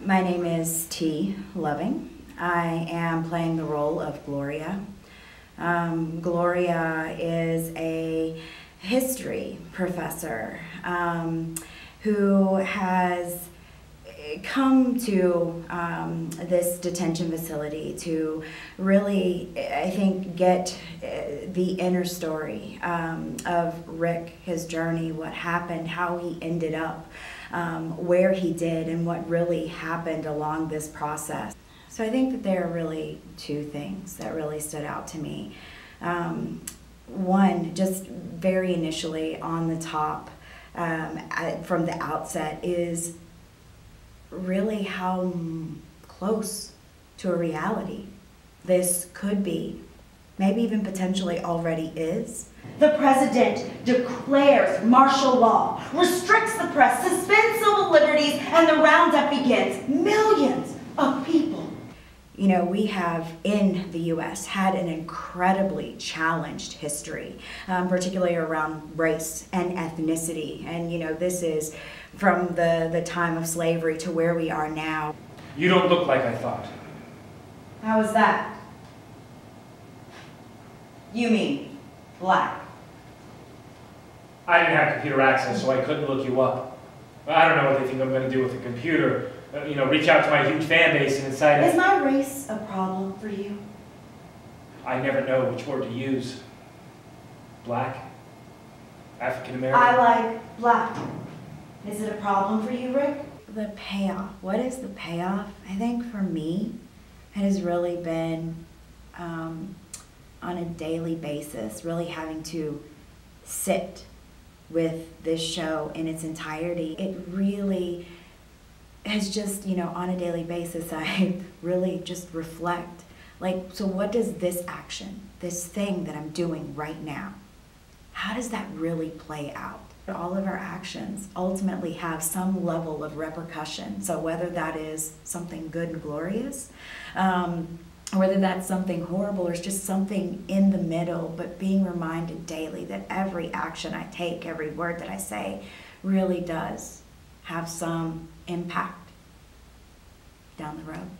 My name is T. Loving. I am playing the role of Gloria. Um, Gloria is a history professor um, who has come to um, this detention facility to really, I think, get uh, the inner story um, of Rick, his journey, what happened, how he ended up um, where he did, and what really happened along this process. So I think that there are really two things that really stood out to me. Um, one, just very initially on the top, um, from the outset, is really how close to a reality this could be, maybe even potentially already is. The president declares martial law, restricts the press, suspends civil liberties, and the roundup begins. Millions of people. You know, we have in the U.S. had an incredibly challenged history, um, particularly around race and ethnicity. And, you know, this is from the, the time of slavery to where we are now. You don't look like I thought. How is that? You mean black? I didn't have computer access, so I couldn't look you up. I don't know what they think I'm going to do with a computer. Uh, you know, reach out to my huge fan base and decide. Is my race a problem for you? I never know which word to use. Black? African American? I like black. Is it a problem for you, Rick? The payoff. What is the payoff? I think for me, it has really been um, on a daily basis, really having to sit with this show in its entirety. It really has just, you know, on a daily basis, I really just reflect. Like, so what does this action, this thing that I'm doing right now, how does that really play out? All of our actions ultimately have some level of repercussion. So whether that is something good and glorious, um, whether that's something horrible or just something in the middle, but being reminded daily that every action I take, every word that I say, really does have some impact down the road.